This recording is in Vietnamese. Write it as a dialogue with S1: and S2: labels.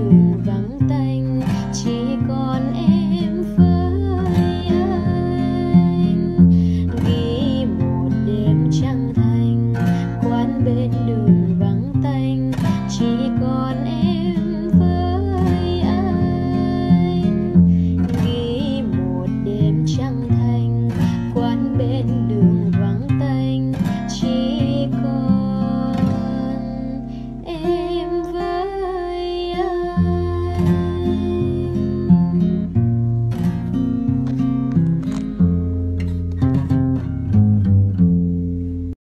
S1: đường vắng